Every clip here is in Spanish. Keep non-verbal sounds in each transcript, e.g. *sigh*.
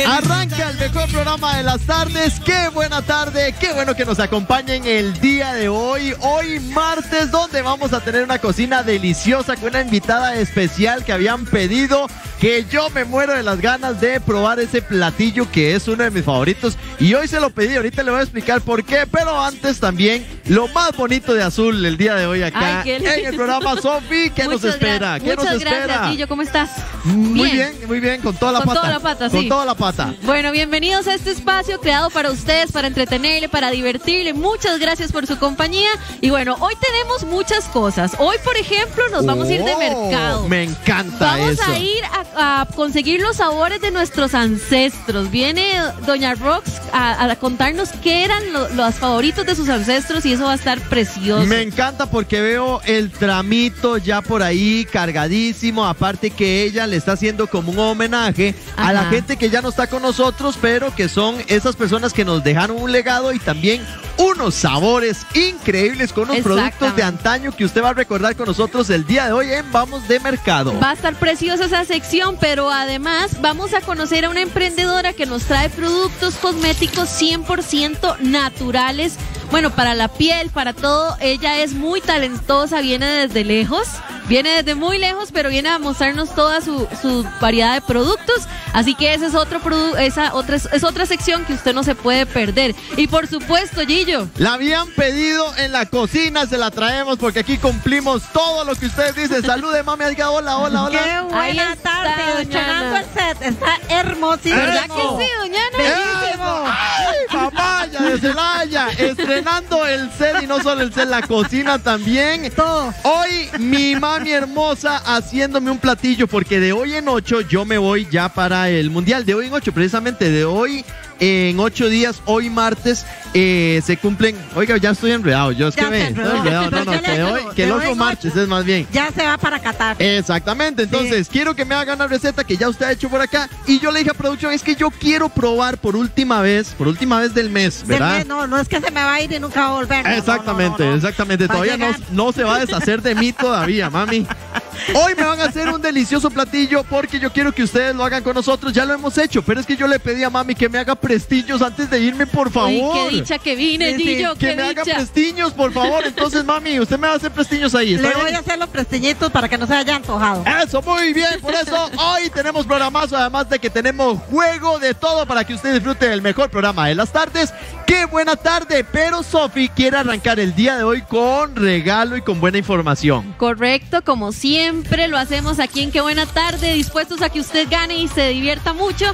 Arranca el mejor programa de las tardes. Qué buena tarde, qué bueno que nos acompañen el día de hoy. Hoy martes, donde vamos a tener una cocina deliciosa con una invitada especial que habían pedido. Que yo me muero de las ganas de probar ese platillo que es uno de mis favoritos. Y hoy se lo pedí, ahorita le voy a explicar por qué. Pero antes también, lo más bonito de azul el día de hoy acá Ay, en el programa. Sofi, ¿qué nos Muchas espera? gra- ¿Qué nos Muchas espera? gracias. ¿Cómo estás? Muy bien, muy bien, con toda la Con pata. toda la pata, Con sí. toda la pata. Bueno, bienvenidos a este espacio creado para ustedes, para entretenerle, para divertirle. Muchas gracias por su compañía. Y bueno, hoy tenemos muchas cosas. Hoy, por ejemplo, nos vamos a ir de Oh, mercado. Me encanta Vamos eso. a ir a, a conseguir los sabores de nuestros ancestros. Viene Doña Rox a, a contarnos qué eran lo- los favoritos de sus ancestros y eso va a estar precioso. Me encanta porque veo el tramito ya por ahí cargadísimo. Aparte que ella le está haciendo como un homenaje a la gente que ya no está con nosotros, pero que son esas personas que nos dejaron un legado y también unos sabores increíbles con unos productos de antaño que usted va a recordar con nosotros el día de hoy en Vamos de Mercado. Va a estar preciosa esa sección, pero además vamos a conocer a una emprendedora que nos trae productos cosméticos 100% naturales. Bueno, para la piel, para todo, ella es muy talentosa, viene desde lejos, viene desde muy lejos, pero viene a mostrarnos toda su, su variedad de productos. Así que ese es otro produ- esa otra es otra sección que usted no se puede perder. Y por supuesto, Gillo, La habían pedido en la cocina, se la traemos porque aquí cumplimos todo lo que ustedes dicen. Salude, mami, diga hola, hola, hola. Qué buena está, tarde, doña el set, está hermosísimo. ¿verdad que sí, doña Ana? Bellísimo. ¡Ay, papaya de Celaya! Estrenando el set y no solo el set, la cocina también. Todo. Hoy mi mami hermosa haciéndome un platillo porque de hoy en ocho yo me voy ya para el mundial. De hoy en ocho, precisamente de hoy en ocho días, hoy martes, eh, se cumplen. Oiga, ya estoy enredado. Yo es que *laughs* Ya me enredó. enredado. No, no, que hoy, que el otro martes es más bien. Ya se va para Qatar. Exactamente, entonces quiero que me hagan una receta que ya usted ha hecho por acá y yo le dije a producción, es que yo quiero probar por última vez, por última vez del mes, Del ¿verdad? mes, no, no es que se me va a ir y nunca va a volver. no, no, Exactamente, no, exactamente, Va todavía no, se va a deshacer de mí todavía, mami. *laughs* Hoy me van a hacer un delicioso platillo porque yo quiero que ustedes lo hagan con nosotros, ya lo hemos hecho, pero es que yo le pedí a mami que me haga prestiños antes de irme, por favor. Uy, qué dicha que vine, Sí, que qué me haga dicha. prestiños, por favor. Entonces, mami, usted me va a hacer prestiños ahí. ¿está Le voy bien? a hacer los prestiñitos para que no se haya antojado. Eso, muy bien. Por eso *laughs* hoy tenemos programazo, además de que tenemos juego de todo para que usted disfrute del mejor programa de las tardes. ¡Qué buena tarde! Pero Sofi quiere arrancar el día de hoy con regalo y con buena información. Correcto, como siempre lo hacemos aquí en Qué Buena Tarde, dispuestos a que usted gane y se divierta mucho.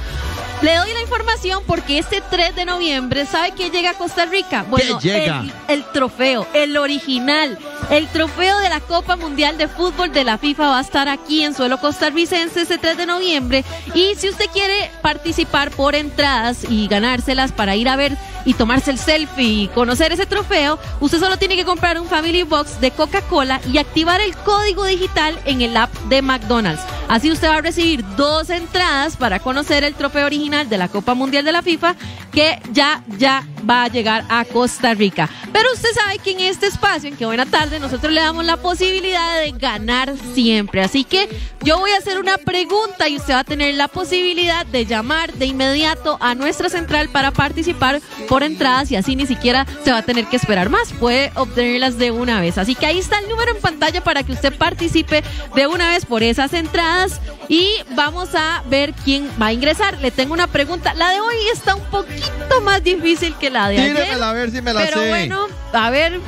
Le doy la información porque este 3 de noviembre, ¿sabe qué llega a Costa Rica? Bueno, llega? El, el trofeo, el original, el trofeo de la Copa Mundial de Fútbol de la FIFA va a estar aquí en suelo costarricense este 3 de noviembre. Y si usted quiere participar por entradas y ganárselas para ir a ver y tomarse el selfie y conocer ese trofeo, usted solo tiene que comprar un Family Box de Coca-Cola y activar el código digital en el app de McDonald's. Así usted va a recibir dos entradas para conocer el trofeo original de la Copa Mundial de la FIFA FIFA que ya, ya va a llegar a Costa Rica. Pero usted sabe que en este espacio, en que buena tarde, nosotros le damos la posibilidad de ganar siempre. Así que yo voy a hacer una pregunta y usted va a tener la posibilidad de llamar de inmediato a nuestra central para participar por entradas y así ni siquiera se va a tener que esperar más. Puede obtenerlas de una vez. Así que ahí está el número en pantalla para que usted participe de una vez por esas entradas y vamos a ver quién va a ingresar. Le tengo una pregunta. La de hoy está un poquito más difícil que la de ayer. Tíremela a ver si me la Pero sé. bueno, a ver,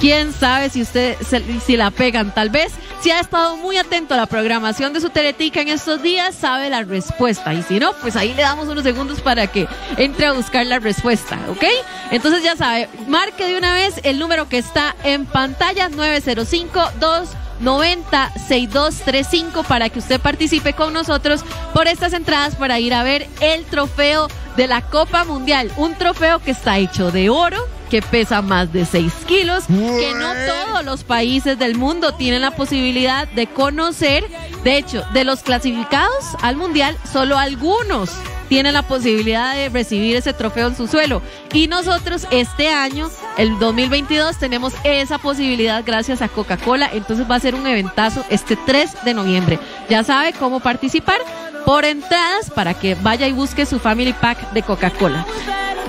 quién sabe si usted se- si la pegan. Tal vez si ha estado muy atento a la programación de su Teletica en estos días, sabe la respuesta. Y si no, pues ahí le damos unos segundos para que entre a buscar la respuesta, ¿ok? Entonces ya sabe, marque de una vez el número que está en pantalla 905 2 90 6235 para que usted participe con nosotros por estas entradas para ir a ver el trofeo de la Copa Mundial. Un trofeo que está hecho de oro, que pesa más de 6 kilos, que no todos los países del mundo tienen la posibilidad de conocer. De hecho, de los clasificados al Mundial, solo algunos tiene la posibilidad de recibir ese trofeo en su suelo. Y nosotros este año, el 2022, tenemos esa posibilidad gracias a Coca-Cola. Entonces va a ser un eventazo este 3 de noviembre. Ya sabe cómo participar por entradas para que vaya y busque su Family Pack de Coca-Cola.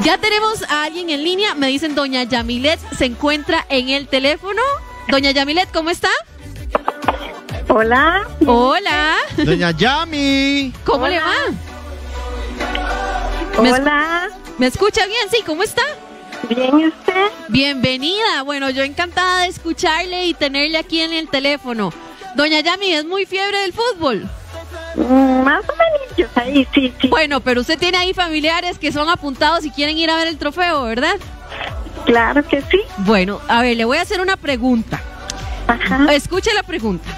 Ya tenemos a alguien en línea. Me dicen, doña Yamilet se encuentra en el teléfono. Doña Yamilet, ¿cómo está? Hola, Hola. Doña Yami. ¿Cómo le va? Me hola, ¿Me escucha bien? Sí, ¿cómo está? bien ¿y usted. Bienvenida. Bueno, yo encantada de escucharle y tenerle aquí en el teléfono. Doña Yami, es muy fiebre del fútbol. Mm, Más o menos, ahí, sí, sí, Bueno, pero usted tiene ahí familiares que son apuntados y quieren ir a ver el trofeo, ¿verdad? claro que sí. Bueno, a ver, le voy a hacer una pregunta. Ajá. Escuche la pregunta.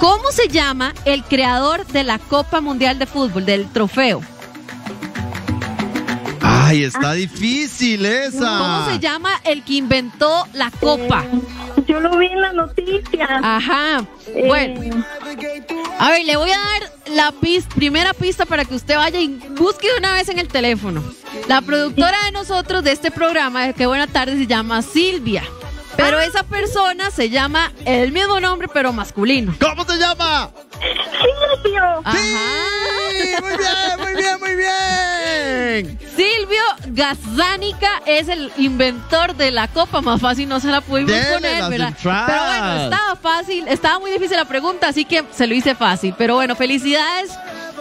¿Cómo se llama el creador de la Copa Mundial de Fútbol, del trofeo? Ay, está difícil esa. ¿Cómo se llama el que inventó la copa? Eh, yo lo vi en las noticias. Ajá. Eh, Bueno, a ver, le voy a dar la pis- primera pista para que usted vaya y busque de una vez en el teléfono. La productora de nosotros de este programa, de Qué Buena Tarde, se llama Silvia. Pero esa persona se llama el mismo nombre, pero masculino. ¿Cómo se llama? Silvio. Ajá. Sí, muy bien, muy bien, muy bien. Silvio Gazánica es el inventor de la copa. Más fácil no se la pudimos Dele poner, las ¿verdad? entradas. Pero bueno, estaba fácil, estaba muy difícil la pregunta, así que se lo hice fácil. Pero bueno, felicidades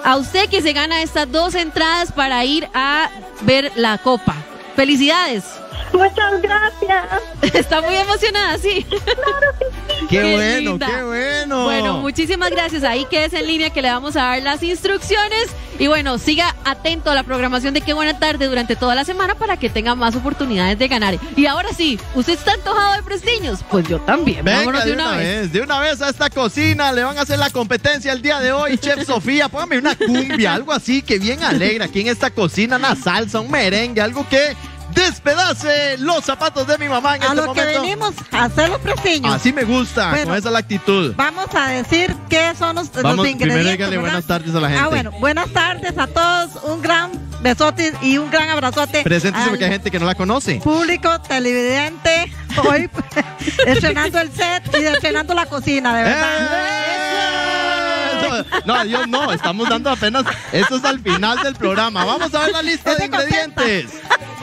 a usted que se gana estas dos entradas para ir a ver la copa. Felicidades. Muchas gracias. Está muy emocionada, sí. *laughs* Qué, Qué bueno, linda. qué bueno. Bueno, muchísimas gracias. Ahí quédese en línea que le vamos a dar las instrucciones. Y bueno, siga atento a la programación de Qué Buena Tarde durante toda la semana para que tenga más oportunidades de ganar. Y ahora sí, ¿usted está antojado de prestiños? Pues yo también. Venga, Vámonos de una, vez. de una vez a esta cocina, le van a hacer la competencia el día de hoy, Chef *laughs* Sofía, póngame una cumbia, algo así que bien alegre aquí en esta cocina, una salsa, un merengue, algo que despedace los zapatos de mi mamá en A este lo que venimos a hacer los prestiños. Así me gusta, Bueno. con esa es la actitud. Vamos a decir qué son los, los Vamos, ingredientes. primero buenas tardes a la gente. Ah, bueno, buenas tardes a todos. Un gran besote y un gran abrazote. Preséntese porque hay gente que no la conoce. Público televidente, hoy *laughs* estrenando el set y estrenando la cocina, de verdad. ¡Eh! No, adiós, no, estamos dando apenas. Esto es al final del programa. Vamos a ver la lista de ingredientes.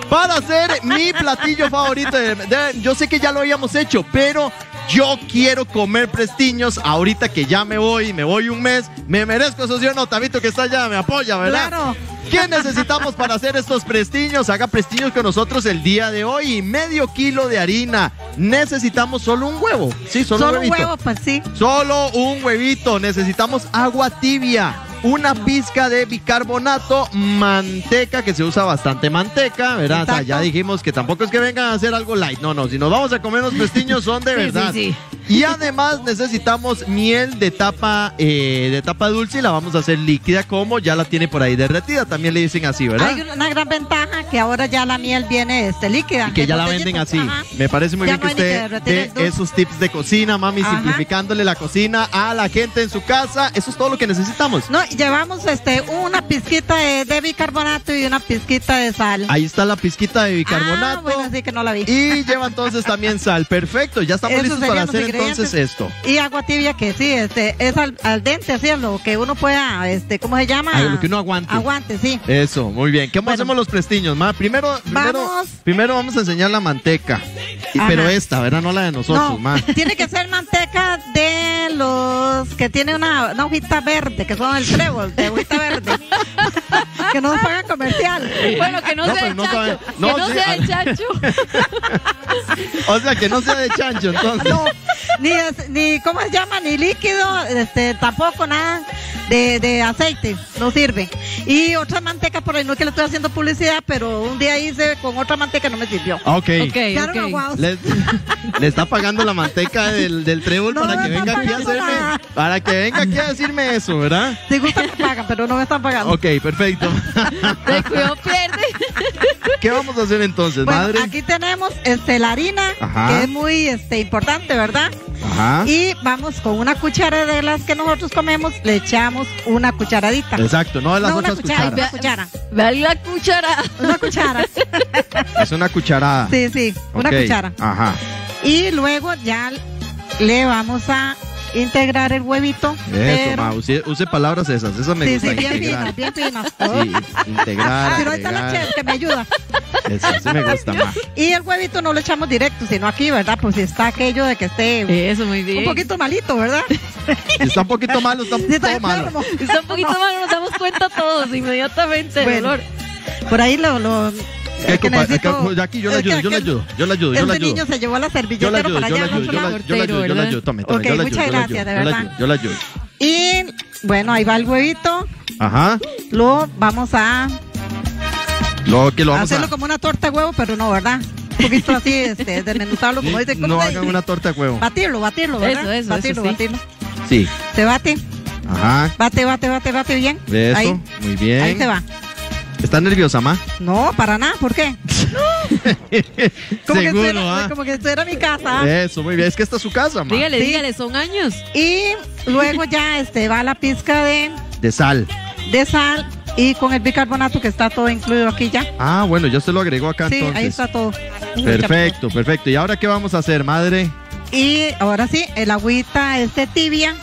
Para hacer mi platillo favorito. de- de- yo sé que ya lo habíamos hecho, pero yo quiero comer prestiños ahorita que ya me voy, me voy un mes. Me merezco eso, ¿sí o no? Tabito que está allá, me apoya, ¿verdad? Claro. ¿Qué necesitamos para hacer estos prestiños? Haga prestiños con nosotros el día de hoy. Medio kilo de harina. Necesitamos solo un huevo. Sí, solo, Solo un un huevito. huevo, pues sí. Solo un huevito. Necesitamos agua tibia. Una pizca de bicarbonato, manteca, que se usa bastante manteca, ¿verdad? O sea, ya dijimos que tampoco es que vengan a hacer algo light. No, no, si nos vamos a comer los pestiños son de *laughs* Sí, sí, verdad. sí. Y además necesitamos miel de tapa, eh, de tapa dulce y la vamos a hacer líquida como ya la tiene por ahí derretida. También le dicen así, ¿verdad? Hay una gran ventaja que ahora ya la miel viene este, líquida. Y que ya la venden así. Ajá. Me parece muy Ya bien que no usted dé esos tips de cocina, mami, Ajá. simplificándole la cocina a la gente en su casa. Eso es todo lo que necesitamos. No, llevamos este una pizquita de, de bicarbonato y una pizquita de sal. Ahí está la pizquita de bicarbonato. Ah, bueno, sí que no la vi. Y lleva entonces también sal. Perfecto, ya estamos listos para hacer entonces esto. Y agua tibia que sí, este, es al, al dente, así, lo que uno pueda, este, ¿cómo se llama? Lo que uno aguante. Aguante, sí. Eso, muy bien. ¿Cómo Bueno. hacemos los prestiños, ma? Primero, primero, Vamos. primero vamos a enseñar la manteca. Y- pero esta, ¿verdad? No la de nosotros, No, ma. tiene que ser manteca de los que tiene una, una hojita verde, que son el trébol de hojita verde. *laughs* que no nos pagan comercial. Bueno, que no, No, sea pero el no chancho. sabe- que no, no sí, sea al- chancho. *laughs* O sea, que no sea de chancho, entonces. No, ni, ni, ¿cómo se llama? Ni líquido, este, tampoco nada de, de aceite, no sirve. Y otra manteca por ahí, no es que le estoy haciendo publicidad, pero un día hice con otra manteca no me sirvió. Ok. Ok, Quedaron ok. aguados. Le, le está pagando la manteca del, del trébol No, para no que venga aquí a hacerme. nada. Para que venga aquí a decirme eso, ¿verdad? Me *laughs* pagan, pero no me están pagando. Ok, perfecto. *laughs* De cuidado pierde. ¿Qué vamos a hacer entonces, Bueno, madre? aquí tenemos este, la harina, Ajá. que es muy este, importante, ¿verdad? Ajá. Y vamos con una cuchara de las que nosotros comemos, le echamos una cucharadita. Exacto, no de las No, una otras cuchara, cucharas. una cuchara. La cuchara. Una cuchara. *laughs* Es una cucharada. Sí, sí, una cuchara. Ajá. Y luego ya le vamos a integrar el huevito. Eso, pero- ma, use, use palabras esas. Eso me sí, gusta. sí, bien finas, bien finas. Sí, integrar. Pero ahí está la chef que me ayuda. Eso, sí me gusta más. Y el huevito no lo echamos directo, sino aquí, ¿verdad? Pues si está aquello de que esté Eso, muy bien. un poquito malito, ¿verdad? Si está un poquito malo, está un *laughs* Si está poquito malo. enfermo. Está un poquito mal, nos damos cuenta todos inmediatamente. Bueno, dolor. Por ahí lo... lo ¿Qué, es que necesito- ¿Qué- Jackie, yo que ayudo, yo le aquel- ayudo, yo le ayudo, yo le Este ayudo. niño se llevó la Yo servilleta le ayudo, para yo le allá al ayudo, otro yo lado. le- yo le ayudo, yo le ¿verdad? ayudo. Tome, tome, yo le ayudo, muchas yo le gracias, ayudo, de yo le verdad. ayudo, yo le ayudo. Y bueno, ahí va el huevito. Ajá. Lo vamos a Lo que lo vamos hacerlo a... como una torta de huevo, pero no, ¿verdad? Un poquito así, este, desmenuzarlo, como dice. ¿cómo No hagan una torta de huevo. Batirlo, batirlo, ¿verdad? Eso, eso, batirlo, eso, sí. batirlo. Sí. Se bate, Ajá. bate, bate, bate, bate bien. Eso, Ahí, muy bien. ahí se va. ¿Está nerviosa, ma? No, para nada, ¿por qué? *laughs* Como que Seguro, estuviera- ¿ah? Como que estuviera mi casa. Eso, muy bien. Es que esta es su casa, ma. Dígale, Sí. dígale, son años. Y luego ya este va la pizca de, De sal. de sal y con el bicarbonato que está todo incluido aquí ya. Ah, bueno, ya se lo agregó acá Sí, entonces. ahí está todo. Perfecto, perfecto. ¿Y ahora qué vamos a hacer, madre? Y ahora sí, el agüita este tibia,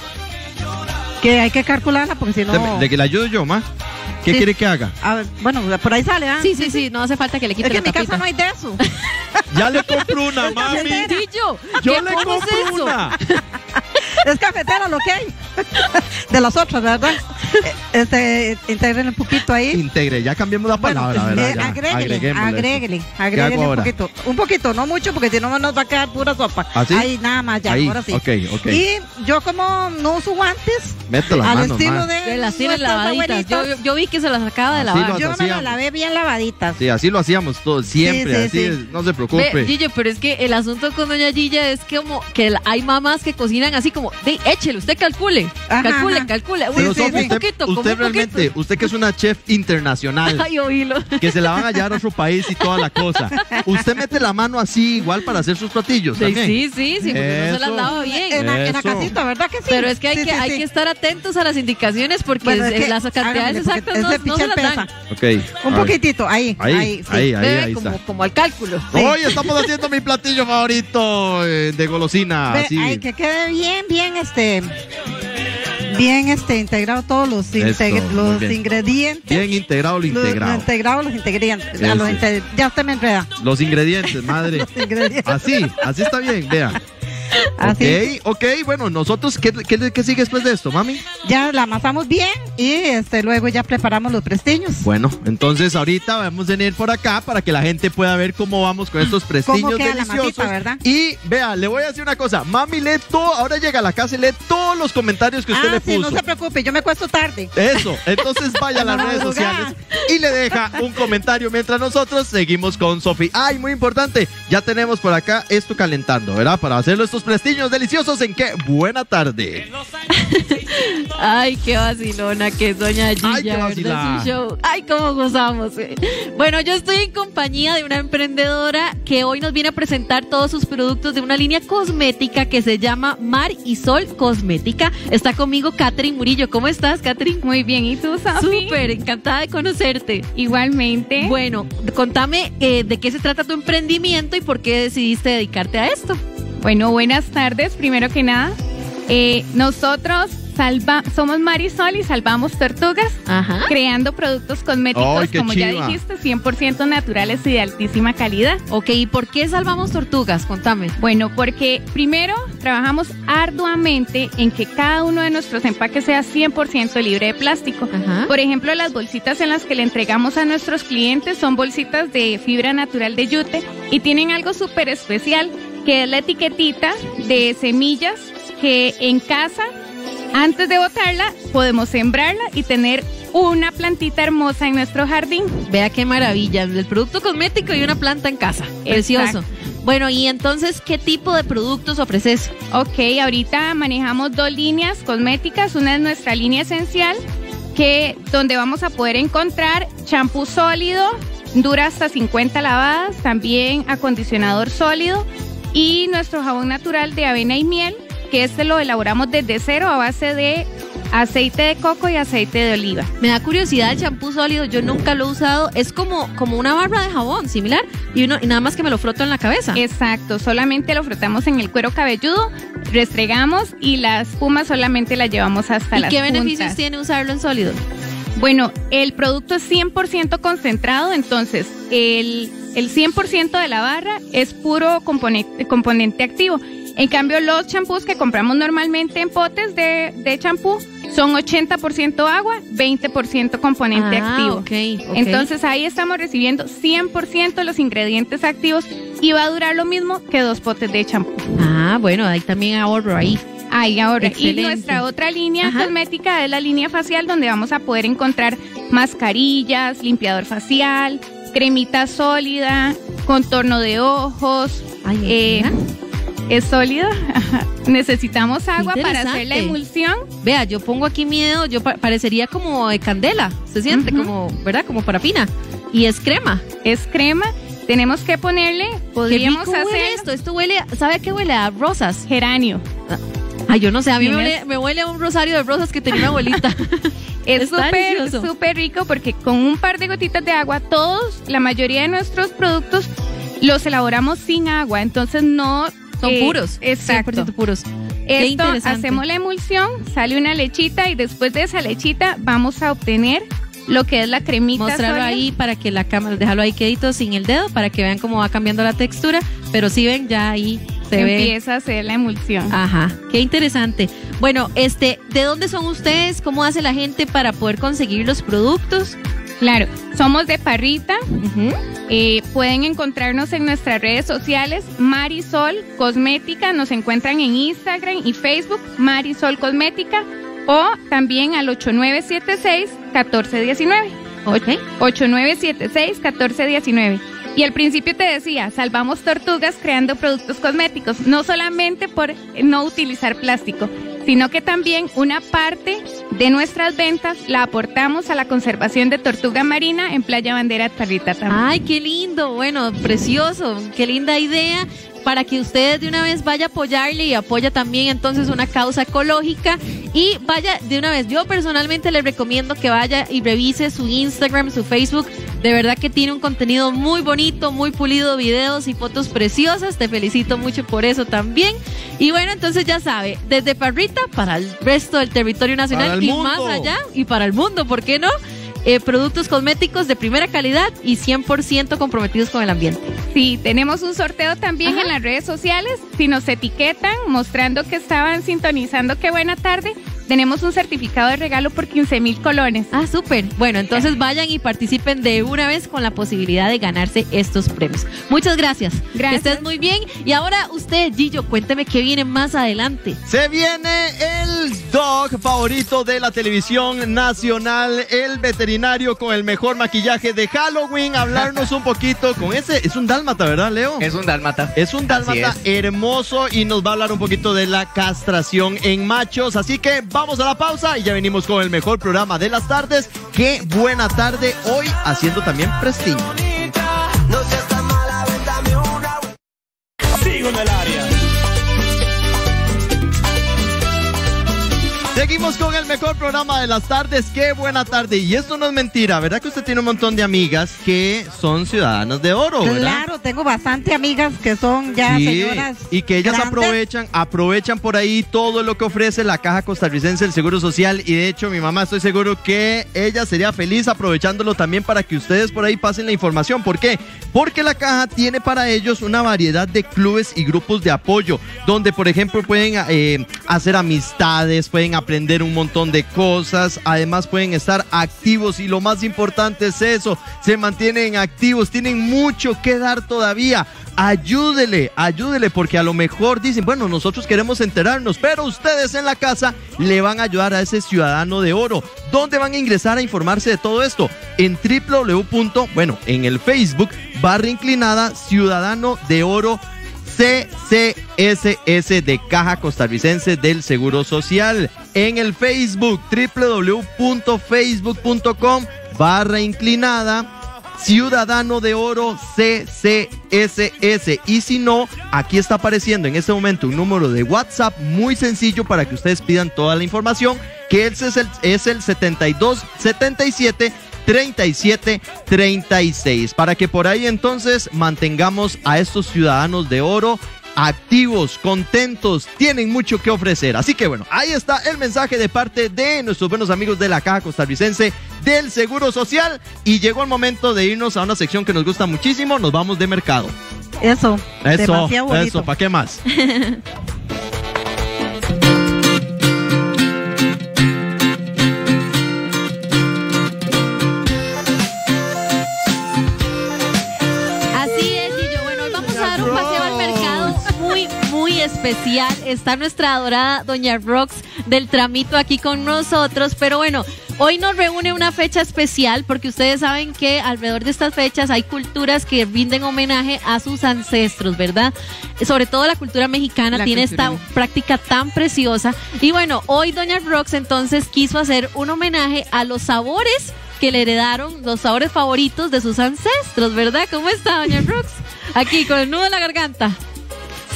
que hay que calcularla porque si no... ¿De que le ayudo yo, ma? ¿Qué Sí. quiere que haga? A ver, bueno, por ahí sale, ¿ah? Sí, sí, sí, no hace falta que le Es quite que la en mi casa no hay de eso. *laughs* Ya le compro una, *laughs* mami. Yo ¿Qué- le es compro una. *laughs* es cafetera lo que hay. *laughs* De las otras, ¿verdad? Eh, Este, integren un poquito ahí. Integre, ya cambiamos la Bueno, palabra, eh, ¿verdad? Ya, agréguele, agréguele, un ahora? poquito. Un poquito, no mucho, porque si no nos va a quedar pura sopa. ¿Ah, sí? Ahí nada más, ya, Ahí, ahora sí. ok, ok. Y yo como no uso guantes, Mete las al manos, estilo de Que las lavaditas. Yo, vi que se las acaba de Así lavar. yo me las lavé bien lavaditas. Sí, así lo hacíamos todos, siempre, Sí, sí, así sí. es, no se Ve, preocupe. Gillo, pero es que el asunto con doña Gilla es que como que hay mamás que cocinan así como, de, échele, usted calcule, Ajá, calcule, ajá. calcule. Pero sí, un usted, poquito, como usted un poquito. realmente, usted que es una chef internacional, *laughs* Ay, oílo. que se la van a llevar a otro país y toda la cosa, *laughs* usted mete la mano así igual para hacer sus platillos Sí, también. sí, sí, sí, porque no se las lava bien. En la, en la casita, ¿verdad que sí? Pero es que hay, Sí, que, sí, hay sí. que estar atentos a las indicaciones porque Bueno, es que las cantidades exactas no, no se las dan. pesa. Ok. Un poquitito, ahí, Ahí, ahí, ahí, sí. ahí, Ve, ahí como, está. como al cálculo. Hoy estamos haciendo mi platillo favorito eh, de golosina. Ay, que quede bien, bien, este, bien, este, integrado todos los, integ- muy los bien. ingredientes. Bien integrado lo Lo- lo integrado. integrado los ingredientes. los inte- ya usted me enreda. Los ingredientes, madre. *laughs* Los ingredientes. Así, así está bien, vea. Así. Ok, ok, bueno, nosotros, ¿qué, qué, qué sigue después de esto, mami? Ya la amasamos bien y este luego ya preparamos los prestiños. Bueno, entonces ahorita vamos a venir por acá para que la gente pueda ver cómo vamos con estos prestiños deliciosos. masita, verdad? Y vea, le voy a decir una cosa, mami lee todo, ahora llega a la casa y lee todos los comentarios que usted ah, le sí, puso. no se preocupe, yo me cuesto tarde. Eso, entonces *laughs* vaya a las redes sociales y le deja un comentario mientras nosotros seguimos con Sofi. Ay, muy importante, ya tenemos por acá esto calentando, ¿verdad? Para hacerlo estos prestiños deliciosos en qué buena tarde. *laughs* Ay, qué vacilona que es doña Gilla, Ay, qué ¿verdad? vacilada. Su show. Ay, cómo gozamos. eh. Bueno, yo estoy en compañía de una emprendedora que hoy nos viene a presentar todos sus productos de una línea cosmética que se llama Mar y Sol Cosmética. Está conmigo Catherine Murillo. ¿Cómo estás, Catherine? Muy bien, ¿y tú, Sofi? Súper, encantada de conocerte. Igualmente. Bueno, contame eh, de qué se trata tu emprendimiento y por qué decidiste dedicarte a esto. Bueno, buenas tardes, primero que nada. Eh, nosotros salva, somos Marisol y salvamos tortugas, Ajá. creando productos cosméticos, ¡Ay, qué como ya dijiste, 100% naturales y de altísima calidad. Ok, ¿y por qué salvamos tortugas? Contame. Bueno, porque primero trabajamos arduamente en que cada uno de nuestros empaques sea 100% libre de plástico. Ajá. Por ejemplo, las bolsitas en las que le entregamos a nuestros clientes son bolsitas de fibra natural de yute y tienen algo súper especial, que es la etiquetita de semillas que en casa, antes de botarla, podemos sembrarla y tener una plantita hermosa en nuestro jardín. Vea qué maravilla, el producto cosmético y una planta en casa. Precioso. Exacto. Bueno, y entonces, ¿qué tipo de productos ofreces? Ok, ahorita manejamos dos líneas cosméticas. Una es nuestra línea esencial, que donde vamos a poder encontrar champú sólido, dura hasta 50 lavadas, también acondicionador sólido y nuestro jabón natural de avena y miel, que este lo elaboramos desde cero a base de aceite de coco y aceite de oliva. Me da curiosidad el champú sólido, yo nunca lo he usado. Es como, como una barra de jabón similar y, uno, y nada más que me lo froto en la cabeza. Exacto, solamente lo frotamos en el cuero cabelludo, restregamos y la espuma solamente la llevamos hasta ¿Y las qué beneficios tiene usarlo en sólido? Bueno, el producto es 100% concentrado, entonces el, el 100% de la barra es puro componente, componente activo. En cambio, los champús que compramos normalmente en potes de de champú son 80% agua, 20% componente Ah, activo. ok, ok. Entonces ahí estamos recibiendo 100% los ingredientes activos y va a durar lo mismo que dos potes de champú. Ah, bueno, ahí también ahorro ahí. Ahí ahora. Excelente. Y nuestra otra línea Ajá. cosmética es la línea facial, donde vamos a poder encontrar mascarillas, limpiador facial, cremita sólida, contorno de ojos. Ay, eh, es sólido. Necesitamos agua para hacer la emulsión. Vea, yo pongo aquí mi dedo, yo pa- parecería como de candela, se siente como, ¿verdad? Como parafina. Y es crema. Es crema. Tenemos que ponerle, Qué podríamos huele hacer esto. Esto huele, ¿sabe qué huele? A rosas. geranio. Ay, yo no sé, a mí me huele, me huele a un rosario de rosas que tenía una abuelita. *laughs* Es súper, súper rico porque con un par de gotitas de agua, todos, la mayoría de nuestros productos los elaboramos sin agua, entonces no... Son eh, puros. Exacto. 100% puros. Esto, hacemos la emulsión, sale una lechita y después de esa lechita vamos a obtener lo que es la cremita Mostrarlo sólida. ahí para que la cámara, déjalo ahí quedito sin el dedo para que vean cómo va cambiando la textura. Pero si ven, ya ahí se ve. empieza a hacer la emulsión. Ajá, qué interesante. Bueno, este, ¿de dónde son ustedes? ¿Cómo hace la gente para poder conseguir los productos? Claro, somos de Parrita. Eh, pueden encontrarnos en nuestras redes sociales, Marisol Cosmética, nos encuentran en Instagram y Facebook, Marisol Cosmética, o también al 8976-1419. Ok. 8976-1419. Y al principio te decía, salvamos tortugas creando productos cosméticos, no solamente por no utilizar plástico, sino que también una parte de nuestras ventas la aportamos a la conservación de tortuga marina en Playa Bandera Parrita también. Ay, qué lindo, bueno, precioso, qué linda idea para que ustedes de una vez vaya a apoyarle y apoya también entonces una causa ecológica y vaya de una vez. Yo personalmente les recomiendo que vaya y revise su Instagram, su Facebook. De verdad que tiene un contenido muy bonito, muy pulido, videos y fotos preciosas. Te felicito mucho por eso también. Y bueno, entonces ya sabe, desde Parrita para el resto del territorio nacional y mundo. más allá y para el mundo, ¿por qué no? Eh, productos cosméticos de primera calidad y 100% comprometidos con el ambiente. Sí, tenemos un sorteo también Ajá. en las redes sociales. Si nos etiquetan mostrando que estaban sintonizando Qué buena tarde, tenemos un certificado de regalo por 15 mil colones. Ah, súper. Bueno, entonces vayan y participen de una vez con la posibilidad de ganarse estos premios. Muchas gracias. Gracias. Que estés muy bien. Y ahora usted, Gillo, cuénteme qué viene más adelante. Se viene el dog favorito de la televisión nacional, el veterinario con el mejor maquillaje de Halloween. Hablarnos un poquito con ese. Es un dálmata, ¿verdad, Leo? Es un dálmata. Es un dálmata hermoso y nos va a hablar un poquito de la castración en machos. Así que vamos a la pausa y ya venimos con el mejor programa de las tardes. Qué buena tarde hoy haciendo también una. Sigo en el. Seguimos con el mejor programa de las tardes. Qué buena tarde. Y esto no es mentira, ¿verdad? Que usted tiene un montón de amigas que son ciudadanas de oro, ¿verdad? Claro, tengo bastante amigas que son ya Sí, señoras. y que ellas grandes. aprovechan, aprovechan por ahí todo lo que ofrece la Caja Costarricense del Seguro Social y de hecho mi mamá estoy seguro que ella sería feliz aprovechándolo también para que ustedes por ahí pasen la información. ¿Por qué? Porque la Caja tiene para ellos una variedad de clubes y grupos de apoyo donde por ejemplo pueden eh, hacer amistades, pueden aprender un montón de cosas, además pueden estar activos y lo más importante es eso, se mantienen activos, tienen mucho que dar todavía. Ayúdele, ayúdele, porque a lo mejor dicen, bueno, nosotros queremos enterarnos, pero ustedes en la casa le van a ayudar a ese ciudadano de oro. ¿Dónde van a ingresar a informarse de todo esto? En www. Bueno, en el Facebook, barra inclinada, Ciudadano de Oro CCSS de Caja Costarricense del Seguro Social. En el Facebook, www.facebook.com barra inclinada Ciudadano de Oro CCSS. Y si no, aquí está apareciendo en este momento un número de WhatsApp muy sencillo para que ustedes pidan toda la información, que es el, es el 7277 3736 para que por ahí entonces mantengamos a estos ciudadanos de oro activos, contentos, tienen mucho que ofrecer. Así que bueno, ahí está el mensaje de parte de nuestros buenos amigos de la Caja Costarricense del Seguro Social y llegó el momento de irnos a una sección que nos gusta muchísimo, nos vamos de mercado. Eso. Eso, eso, ¿para qué más? *laughs* especial. Está nuestra adorada Doña Rox del Tramito aquí con nosotros, pero bueno. Hoy nos reúne una fecha especial porque ustedes saben que alrededor de estas fechas hay culturas que rinden homenaje a sus ancestros, ¿verdad? Sobre todo la cultura mexicana La tiene cultura esta práctica tan preciosa. Y bueno, hoy Doña Rox entonces quiso hacer un homenaje a los sabores que le heredaron, los sabores favoritos de sus ancestros, ¿verdad? ¿Cómo está Doña Rox? Aquí con el nudo en la garganta.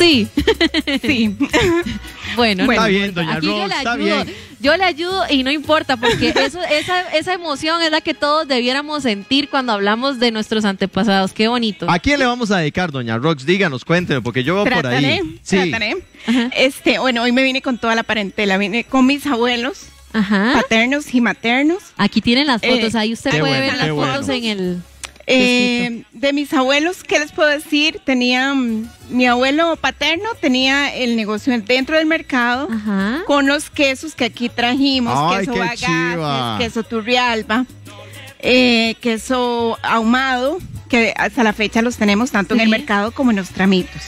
Sí. *laughs* Sí. *laughs* Bueno, Está no bien, doña Aquí yo Rox, le está ayudo. bien. Yo le ayudo y no importa porque *laughs* eso, esa, esa emoción es la que todos debiéramos sentir cuando hablamos de nuestros antepasados. Qué bonito. ¿A quién le vamos a dedicar, doña Rox? Díganos, cuénteme, porque yo veo por Trataré, ahí. Sí. trataré. Este, bueno, hoy me vine con toda la parentela, vine con mis abuelos, Ajá. paternos y maternos. Aquí tienen las fotos. Eh, Ahí usted puede bueno, ver las fotos bueno. en el. Eh, de mis abuelos, ¿qué les puedo decir? Tenía, mm, mi abuelo paterno tenía el negocio dentro del mercado Ajá. con los quesos que aquí trajimos, Ay, queso chiva. queso turrialba, eh, queso ahumado, que hasta la fecha los tenemos tanto en el mercado como en los tramitos.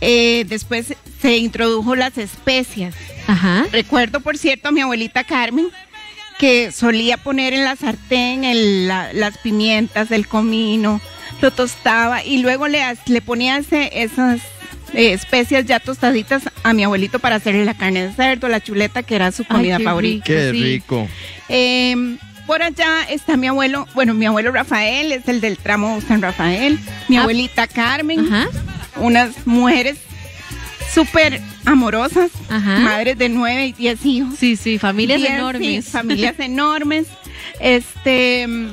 Eh, después se introdujo las especias. Ajá. Recuerdo, por cierto, a mi abuelita Carmen que solía poner en la sartén el- la- las pimientas, el comino, lo tostaba y luego le, ponía ese- esas eh, especias ya tostaditas a mi abuelito para hacerle la carne de cerdo, la chuleta, que era su comida qué favorita. Qué Sí. rico. Eh, por allá está mi abuelo, bueno, mi abuelo Rafael es el del tramo San Rafael, mi Ah. abuelita Carmen, Ajá. unas mujeres súper amorosas, Ajá. madres de nueve y diez hijos. Sí, sí, familias enormes. sí, familias *laughs* enormes. Este mm,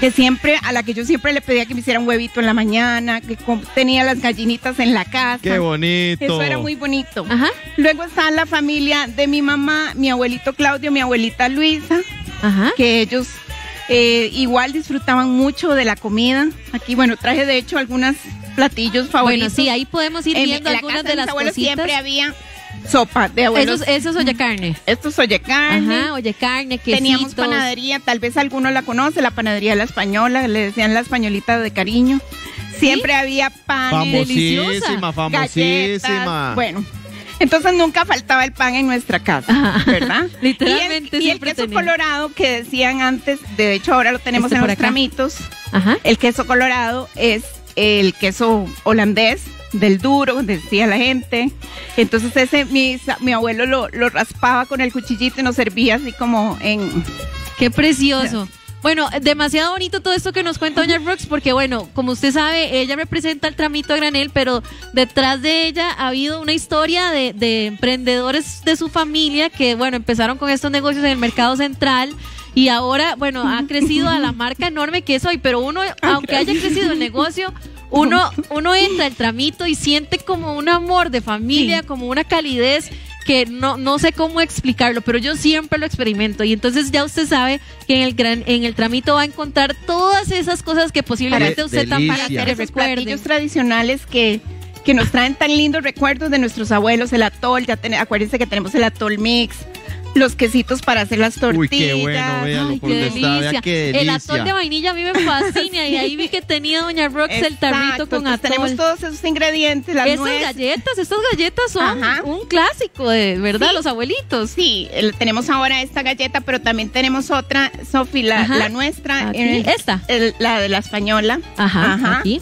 que siempre, a la que yo siempre le pedía que me hiciera un huevito en la mañana, que tenía las gallinitas en la casa. Qué bonito. Eso era muy bonito. Ajá. Luego está la familia de mi mamá, mi abuelito Claudio, mi abuelita Luisa, Ajá. que ellos eh, igual disfrutaban mucho de la comida. Aquí, bueno, traje de hecho algunos platillos favoritos. Bueno, sí, ahí podemos ir viendo en la algunas casa de las abuelos cositas. siempre había sopa de abuelos. Eso, es olla carne. Esto es oye carne. Ajá, oye carne, quesitos. Teníamos panadería, tal vez alguno la conoce, la panadería La Española, le decían la españolita de cariño. Siempre había pan, Famosísima, famosísima. galletas, bueno. Entonces nunca faltaba el pan en nuestra casa, Ajá. ¿verdad? *laughs* Literalmente Y el, y el queso tenía. colorado que decían antes, de hecho ahora lo tenemos Este en los acá. tramitos. Ajá. El queso colorado es el queso holandés del duro, decía la gente. Entonces ese mi, mi abuelo lo, lo raspaba con el cuchillito y nos servía así como en Qué precioso. Bueno, demasiado bonito todo esto que nos cuenta Doña Brooks, porque bueno, como usted sabe, ella representa el tramito a granel, pero detrás de ella ha habido una historia de, de emprendedores de su familia que, bueno, empezaron con estos negocios en el mercado central y ahora, bueno, ha crecido a la marca enorme que es hoy, pero uno, aunque haya crecido el negocio, uno, uno entra al tramito y siente como un amor de familia, Sí. como una calidez que no, no sé cómo explicarlo, pero yo siempre lo experimento. Y entonces ya usted sabe que en el gran, en el tramito va a encontrar todas esas cosas que posiblemente usted hacer esos platillos tradicionales que, que nos traen tan lindos recuerdos de nuestros abuelos, el atol, ya ten- acuérdense que tenemos el atol mix, los quesitos para hacer las tortillas. Uy, qué bueno, véalo Ay, por qué donde está, vea delicia. El atol de vainilla a mí me fascina y ahí vi que tenía Doña Rox el tarrito con atol. Tenemos todos esos ingredientes, las Esas nueces. galletas, estas galletas son Ajá. un clásico de verdad, Sí. los abuelitos. Sí, el- tenemos ahora esta galleta, pero también tenemos otra, Sofi, la, Ajá. la nuestra. Aquí, eh, esta. el- la de la española. Ajá, aquí.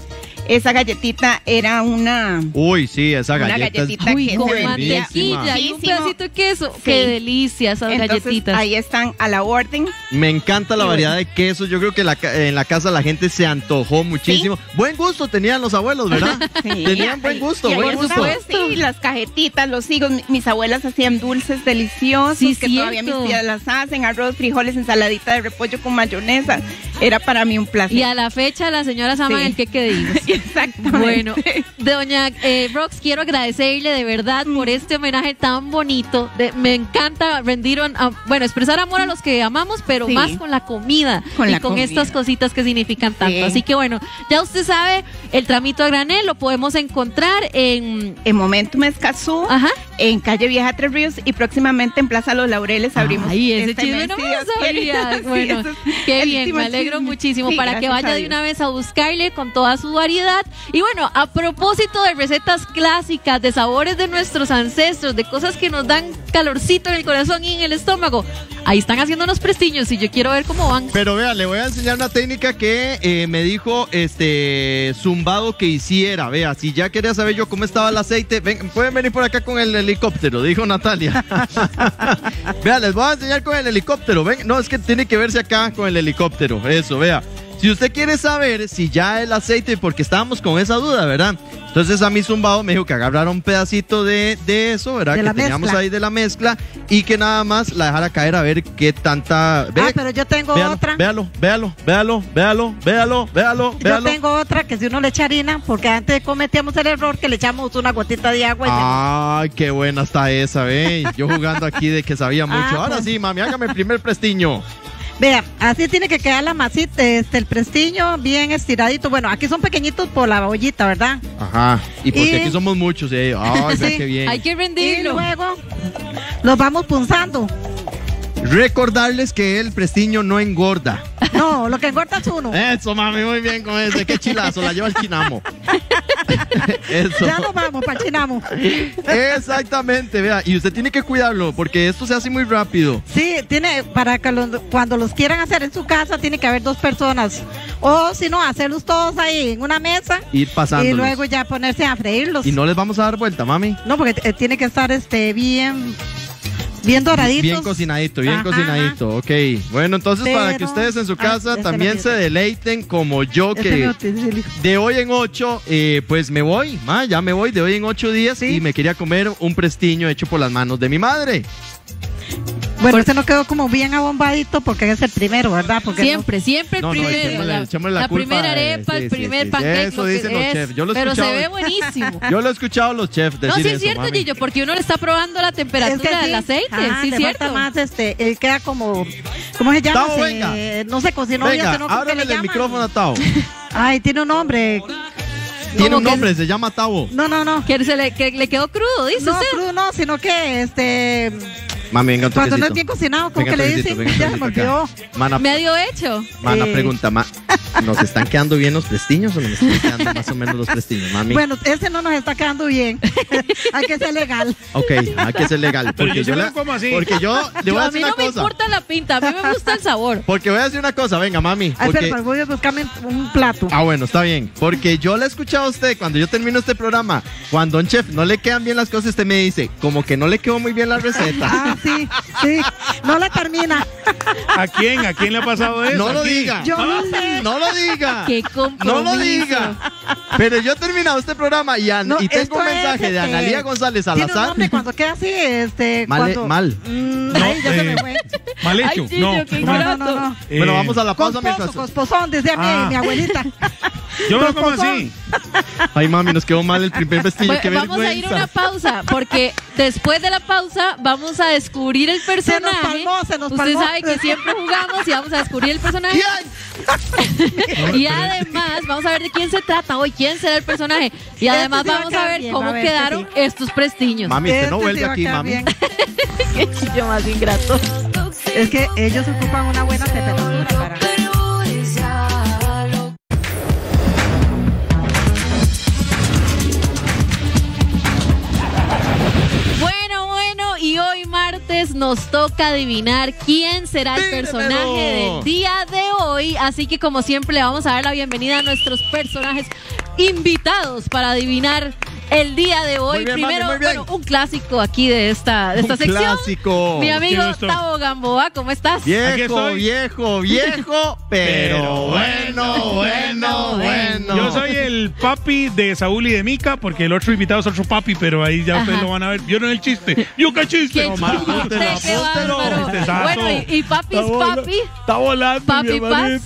Esa galletita era una, Uy, sí, esa una galleta. es- galletita Uy, que con se vendía. mantequilla y un pedacito de queso. Sí. Qué delicia esas Entonces, galletitas. ahí están a la orden. Me encanta la Y variedad de quesos. Yo creo que la ca- en la casa la gente se antojó muchísimo. Buen gusto tenían los abuelos, ¿verdad? *laughs* Sí, Tenían buen gusto, buen gusto. Sí, las cajetitas, los higos. Mi- Mis abuelas hacían dulces deliciosos Sí, que todavía mis tías las hacen. Arroz, frijoles, ensaladita de repollo con mayonesa. Era para mí un placer. Y a la fecha las señoras aman Sí. el queque de higos. *laughs* Exactamente. Bueno, doña eh, Rox, quiero agradecerle de verdad Mm. por este homenaje tan bonito. De- me encanta rendir, un- a- bueno, expresar amor a los que amamos, pero Sí. más con la comida Con y la con comida. estas cositas que significan tanto. Sí. Así que bueno, ya usted sabe, el tramito a granel lo podemos encontrar en... En Momentum Escazú, Ajá. en calle Vieja Tres Ríos y próximamente en Plaza Los Laureles abrimos. Ay, ese este chisme no me lo *laughs* sabía. Bueno, qué bien, me alegro chisme. muchísimo para que vaya de una vez a buscarle con toda su variedad. Y bueno, a propósito de recetas clásicas, de sabores de nuestros ancestros, de cosas que nos dan calorcito en el corazón y en el estómago, ahí están haciendo unos prestiños y yo quiero ver cómo van. Pero vea, le voy a enseñar una técnica que eh, me dijo este zumbado que hiciera. Vea, si ya quería saber yo cómo estaba el aceite, ven, pueden venir por acá con el helicóptero, dijo Natalia. *laughs* vea, les voy a enseñar con el helicóptero. Ven, no, es que tiene que verse acá con el helicóptero. Eso, vea. Si usted quiere saber si ya el aceite, porque estábamos con esa duda, ¿verdad? Entonces a mí zumbado me dijo que agarrara un pedacito de, de eso, ¿verdad? De que la teníamos mezcla. ahí de la mezcla y que nada más la dejara caer a ver qué tanta... Ve, Ah, pero yo tengo Véalo, otra. Véalo, véalo, véalo, véalo, véalo, véalo, Yo tengo otra que si uno le echa harina, porque antes cometíamos el error que le echamos una gotita de agua. y Ay, qué buena está esa, ve. Yo jugando aquí de que sabía *laughs* mucho. Ah, Ahora pues. sí, mami, hágame el primer prestiño. Vea, así tiene que quedar la masita, este, el prestiño bien estiradito. Bueno, aquí son pequeñitos por la ollita, ¿verdad? Ajá. Y porque Y- aquí somos muchos, eh. Ay, Sí, qué bien. Hay que Y rendirlo. luego los vamos punzando. Recordarles que el prestiño no engorda. No, lo que engorda es uno. Eso, mami, muy bien con ese. Qué chilazo, la lleva el chinamo. *laughs* *laughs* Eso. Ya nos vamos, pachinamos. Exactamente, vea. Y usted tiene que cuidarlo porque esto se hace muy rápido. Sí, tiene, para que los- cuando los quieran hacer en su casa, tiene que haber dos personas. O si no, hacerlos todos ahí en una mesa Ir pasando. y luego ya ponerse a freírlos. Y no les vamos a dar vuelta, mami. No, porque eh, tiene que estar este bien, bien doraditos. Bien cocinadito, bien Ajá, cocinadito, ok. Bueno, entonces para que ustedes en su Ah, casa también se deleiten como yo que de hoy en ocho, eh, pues me voy, ma, ya me voy de hoy en ocho días Sí. y me quería comer un prestiño hecho por las manos de mi madre. Bueno, este no quedó como bien abombadito porque es el primero, ¿verdad? Porque no- Siempre, siempre el No, no, primero. echémosle- la, echémosle la la culpa, primera arepa, sí, el sí, primer sí. pancake, Eso dicen los es, chefs. Yo lo he pero se ve buenísimo. *laughs* Yo lo he escuchado a los chefs decir No, sí eso, es cierto, mami. Gillo, porque uno le está probando la Es que temperatura sí. del aceite, Ajá, sí, le cierto. más, este, él queda como, ¿cómo se llama? Tao, Se- venga. No se cocinó bien, Venga, sino ¿cómo que ábrele le el micrófono a Tao. *laughs* Ay, tiene un nombre. Tiene un que- nombre, se llama Tao. No, no, no. Que, se le, que le quedó crudo, dice No, usted. crudo no, sino que, este, Mami, venga un cuando no bien cocinado, ¿cómo Venga, que le dicen? Ya se me olvidó. Mana, Medio hecho. mana Eh. pregunta, ma, ¿nos están quedando bien los prestiños o no nos están quedando más o menos los prestiños, mami? Bueno, ese no nos está quedando bien. *laughs* Hay que ser legal. Ok, hay que ser legal. Pero Porque yo yo, lo como así. Porque yo le Yo, voy a a mí decir una no me cosa. importa la pinta, a mí me gusta el sabor. Porque voy a decir una cosa, venga, mami. Ay, Porque... pero voy a buscarme un plato. Ah, bueno, está bien. Porque yo le he escuchado a usted cuando yo termino este programa. Cuando a un chef no le quedan bien las cosas, usted me dice, como que no le quedó muy bien la receta. Ah, sí, sí. No la termina. ¿A quién? ¿A quién le ha pasado eso? no lo diga. Yo no *laughs* sé. No lo diga. Qué No compromiso. lo diga. Pero yo he terminado este programa y, an- No, y tengo un mensaje es, de este, Analía González Tiene un Salazar. nombre cuando queda así, este. Mal, cuando, mal. Mm, ay, ya se me eh, fue. Mal Ay, hecho. No. No, no, no, no. Eh, Bueno, vamos a la pausa mientras. cosposón, decía mi, Ah. mi abuelita. *laughs* Yo me lo como así. *laughs* Ay, mami, nos quedó mal el primer vestillo. Bueno, vamos a ir a una pausa, porque después de la pausa vamos a descubrir el personaje. palmó, se nos Usted palmó. sabe que siempre jugamos y vamos a descubrir el personaje. *laughs* *laughs* Y además vamos a ver de quién se trata hoy, quién será el personaje. Y además Este sí va a vamos a ver bien, cómo a ver, este quedaron sí. estos prestiños. Mami, usted no Este vuelve aquí, mami. *laughs* Qué chillo más ingrato. Es que ellos ocupan una buena temperatura para. Martes nos toca adivinar quién será el personaje del día de hoy. Así que como siempre le vamos a dar la bienvenida a nuestros personajes invitados para adivinar el día de hoy. Bien, Primero, mami, bueno, un clásico aquí de esta, de esta Un sección. clásico. Mi amigo. Tavo Gamboa, ¿cómo estás? Viejo, viejo, viejo, *laughs* pero bueno, bueno, bueno. Yo soy el papi de Saúl y de Mica, porque el otro invitado es otro papi, pero ahí ya ustedes lo van a ver. Yo no es el chiste. Yo qué chiste. Qué ma, chiste, qué. Bueno, y, y papi es papi. Está volando, Papi mi Paz.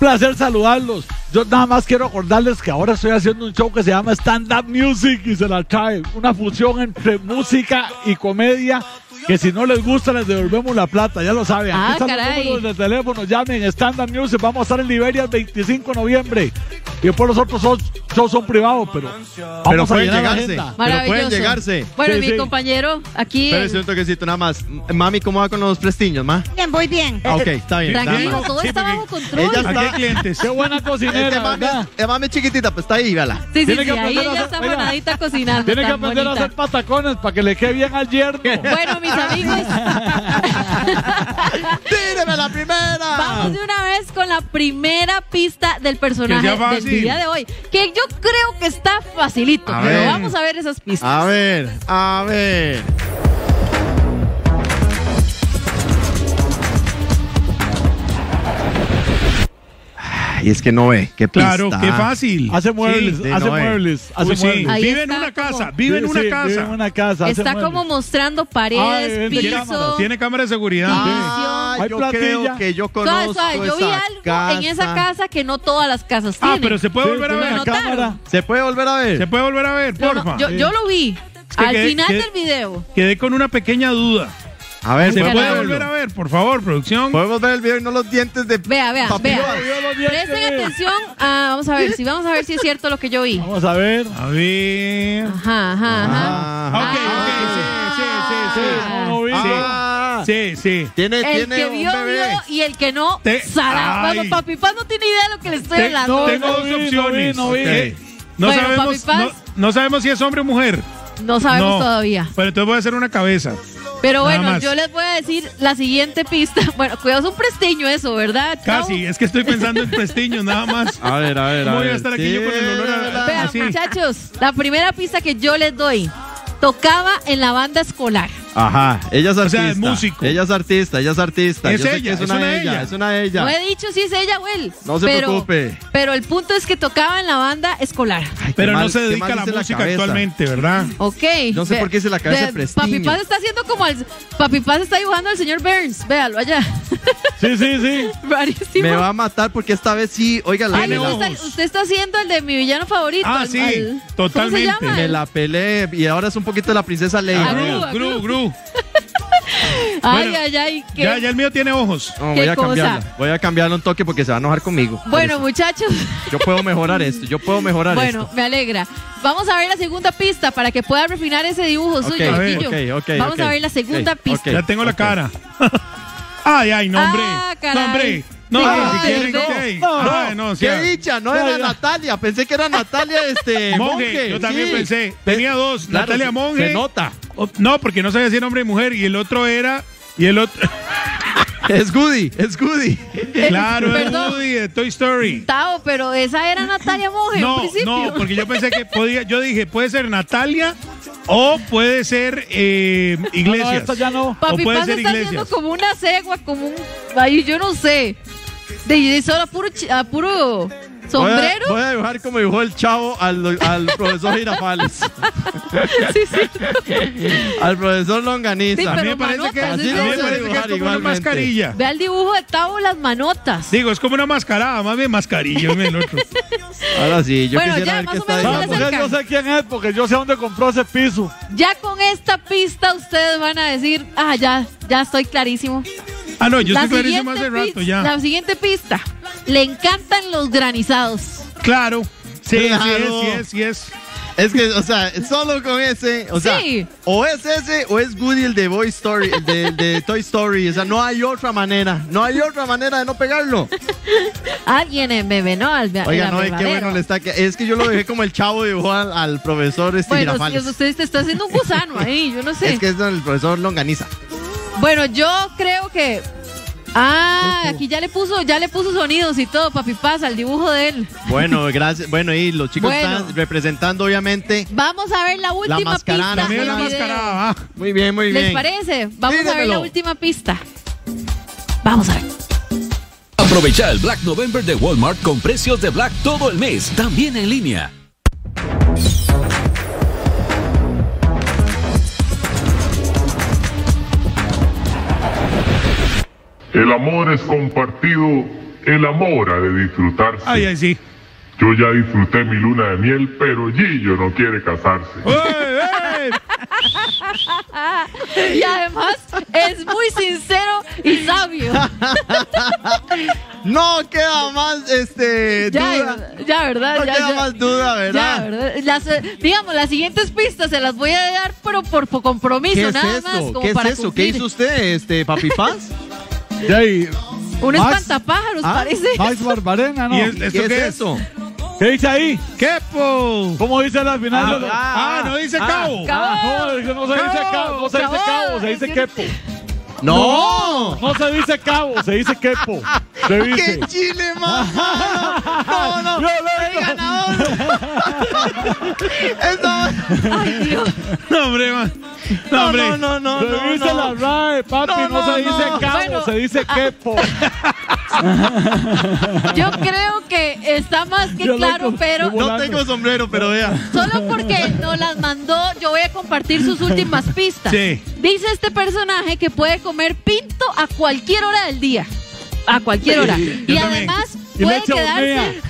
Placer saludarlos. Yo nada más quiero acordarles que ahora estoy haciendo un show que se llama Stand Up Music y se la trae. Una fusión entre música y comedia. Que si no les gusta, les devolvemos la plata, ya lo saben. Ah, están caray. los números de teléfono, llamen Stand Up Music. Vamos a estar en Liberia el 25 de noviembre. Y después los otros shows, shows son privados, pero vamos Pero a pueden llegarse. Pero pueden llegarse. Bueno, Sí, y mi sí. compañero aquí. Espérese un toquecito nada más. Mami, ¿cómo va con los prestiños, ma? Bien, voy bien. Ah, ok, está bien. Tranquilo, todo Sí, está bajo control. ella está- clientes. Qué buena Es que cocinera, mami, ¿verdad? es mami chiquitita, pues está ahí, véala. Sí, sí, Tiene sí, que ahí ella está manadita cocinando. Tiene que aprender a hacer patacones para que le quede bien al yerno. Bueno, mis *laughs* amigos, *laughs* ¡Tíreme la primera! vamos de una vez con la primera pista del personaje del día de hoy. Que yo creo que está facilito, A pero ver. vamos a ver esas pistas. A ver, a ver. Ay, es que no ve. ¿Qué pista? Claro, qué fácil. Hace muebles, Sí, de hace muebles, hace Uy, sí. muebles. Ahí Vive en está una como- casa, vive en Sí, una sí, casa. Vive en una casa. hace Está muebles. como mostrando Ay, paredes, vende piso. cámaras. Tiene cámara de seguridad. Ah, Hay yo platilla. creo que yo Suave, conozco suave, Yo vi esa algo casa. en esa casa que no todas las casas ah, tienen. pero se puede Sí, volver a tiene ver. ¿Se puede volver a ver? Se puede volver a ver, No, no, porfa. yo, yo lo vi. que Al quedé- final quedé- del video. Quedé con una pequeña duda. A ver, ¿Se ¿se Ay, puede volver a ver, por favor, producción? Podemos ver el video y no los dientes de Vea, vea, vea. Presten atención. Ah, vamos a ver si vamos a ver si es cierto lo que yo vi. Vamos a ver. A ver. Ajá, ajá, ajá. Ah, Ok, Ah. ok, sí, sí, sí, sí. No, vi. Ah, Sí, sí. Tiene, El tiene que un vio, bebé. vio y el que no, Te- Sara. Papi Paz no tiene idea de lo que le estoy Te- hablando. tengo no dos vi, no vi, opciones. no vi. Ok. No, Bueno, sabemos, Papi Paz. no, no sabemos si es hombre o mujer. No sabemos no. todavía. Pero entonces voy a hacer una cabeza. Pero Nada bueno, más. yo les voy a decir la siguiente pista. *laughs* Bueno, cuidado, es un prestiño eso, ¿verdad? Casi, es que estoy pensando en prestiños nada más. A ver, a ver, a ¿Cómo voy ver. a estar aquí yo con el olor a- Vean, así? muchachos, la primera pista que yo les doy. Tocaba en la banda escolar. Ajá, ella es O artista. sea, es músico. Ella es artista, ella es artista. Es Yo ella, es es una, una de ella, ella. es una de ella. No he dicho si es ella o él. No se pero, preocupe. Pero el punto es que tocaba en la banda escolar. Ay, Pero no se dedica a la música cabeza. actualmente, ¿verdad? Ok. No sé Ve- por qué hice la cabeza ve, prestiño. Papi Paz está haciendo como al. Papi Paz está dibujando al señor Burns. Véalo allá. Sí, sí, sí. *laughs* Rarísimo. Me va a matar porque esta vez sí, oiga, la, Ay, usted, está, usted está haciendo el de mi villano favorito. Ah, sí, al- totalmente. ¿Cómo se me la peleé y ahora es un poquito de la princesa Leia. Gru, Gru, Gru, *laughs* Ay, Bueno, ay, ay. qué- Ya, ya el mío tiene ojos. No, ¿Qué voy a cosa? cambiarla. Voy a cambiarle un toque porque se va a enojar conmigo. Bueno, muchachos. Yo puedo mejorar esto, yo puedo mejorar Bueno, esto. me alegra. Vamos a ver la segunda pista para que pueda refinar ese dibujo suyo, a ver, Riquillo. ok, ok, Vamos a ver la segunda pista. Ya tengo la cara. *laughs* ay, ay, no, hombre. Ah, caray. No, hombre. No, ay, siquiera no. ok. No, Ay, no, o ¡Qué sea, dicha! No era ya. Natalia, pensé que era Natalia este *laughs* Monge, Monge. yo también sí. pensé. Tenía dos, Claro, Natalia Monge. Se nota. Oh, No, porque no sabía si era hombre y mujer. Y el otro era. Y el otro. *laughs* Es Goody, es Goody. *laughs* claro, es Perdón. Woody de Toy Story. Tao, pero esa era Natalia Monge en No, principio. no, porque yo pensé que podía. Yo dije, puede ser Natalia o puede ser eh, No, no, Iglesias. esta ya no. Papi o puede Paz ser está Iglesias. haciendo como una cegua, como un. Ay, yo no sé. De, solo a puro, a puro sombrero. Voy a, voy a dibujar como dibujó el chavo al, al profesor Girafales. *laughs* Sí, sí. al profesor Longaniza. Sí, A mí me parece que, a manotas, mí es me parece que es una mascarilla. Ve el dibujo de Tavo las manotas. Digo, es como una mascarada, más bien mascarilla, en el otro. Ahora sí, yo Bueno, quisiera ya, ver más qué o está mujer acercan. yo sé quién es porque yo sé dónde compró ese piso. Ya con esta pista ustedes van a decir, ah, ya, ya estoy clarísimo. Ah, no, yo La estoy clarísimo hace rato ya. La siguiente pista. Le encantan los granizados. Claro. Sí, Claro. sí es, sí es, sí es. Es que, o sea, solo con ese, o sea, Sí. o es ese o es Woody el de Boy Story, el de, Toy Story. O sea, no hay otra manera, no hay otra manera de no pegarlo. *laughs* Alguien en bebé, ¿no? Al, Oiga, no, qué abrevadero. bueno le está. que- Es que yo lo dejé como el chavo dibujó al, al profesor este Bueno, si usted te está haciendo un gusano ahí, yo no sé. Es que es el profesor Longaniza. Bueno, yo creo que. Ah, aquí ya le puso, ya le puso sonidos y todo, papi pasa, al dibujo de él. Bueno, gracias. Bueno, y los chicos Bueno. están representando, obviamente. Vamos a ver la última mascarada. pista. La video. mascarada, va. Muy bien, muy ¿Les bien. parece? Vamos a ver Dígamelo. la última pista. Vamos a ver. Aprovecha el Black November de Walmart con precios de Black todo el mes, también en línea. El amor es compartido, el amor ha de disfrutarse. Ay, ay, sí. Yo ya disfruté mi luna de miel, pero Gillo no quiere casarse. ¡Ey, ey! Y además es muy sincero y sabio. No queda más, este, Ya, duda. ya, ¿verdad? No ya, queda ya. más duda, Ya, ¿verdad? ¿verdad? Las, eh, digamos, las siguientes pistas se las voy a dar, pero por, por compromiso, ¿Qué es nada eso? más. Como ¿Qué es para eso? ¿Qué hizo usted, este, Papi Paz? De ahí, Un Max- espantapájaros, Ah, parece. Max Barbarena, ¿no? ¿Y es- ¿Qué esto es qué es? eso? ¿Qué dice ahí? ¡Quepo! ¿Cómo dice la final? Ah, de los- Ah, no dice ah, cabo. Cabo. Ah, no, se dice Cabo. no se dice Cabo. se dice quepo. ¡No! No se dice cabo, se dice quepo. Se dice. ¡Qué chile más! *laughs* No, no, Violento. ¡El ganador! *laughs* Esto- Ay, Dios. No, hombre, man. No, hombre. No, no, no, Se no, dice la no. RAE, papi, No, no, no, se dice no. cabo, Bueno. se dice quepo. *laughs* Yo creo que está más que Yo claro, loco. pero No tengo sombrero, pero vea. solo porque nos las mandó, yo voy a compartir sus últimas pistas. Sí. Dice este personaje que puede comer pinto a cualquier hora del día. A cualquier hora. Y yo también. además Y puede leche quedarse.